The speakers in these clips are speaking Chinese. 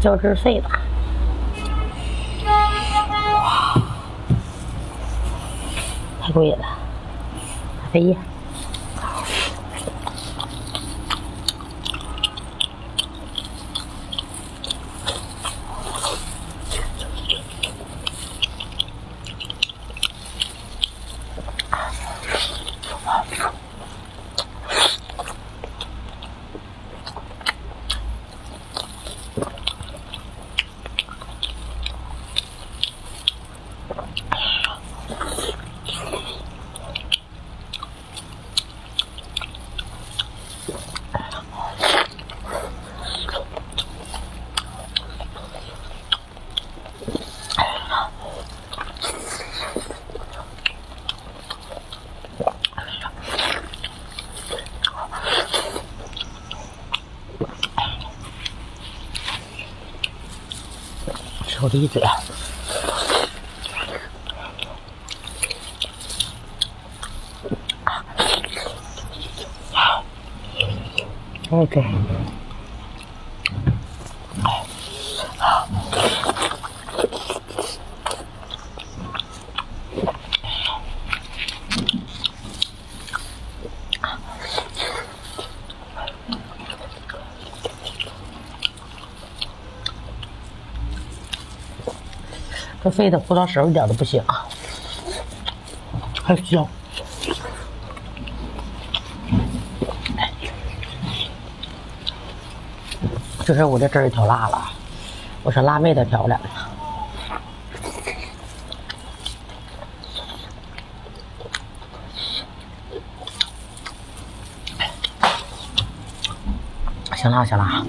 胶质碎的，太贵了，费呀。吃我这一嘴。OK。这飞的胡椒丝一点都不腥，还香。就是我的汁儿调辣了，我是辣妹的调的。行了，行了。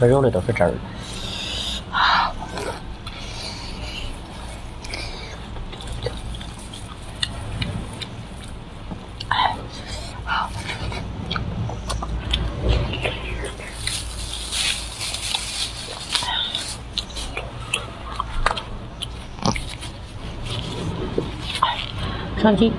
这肉里都是汁儿。上机。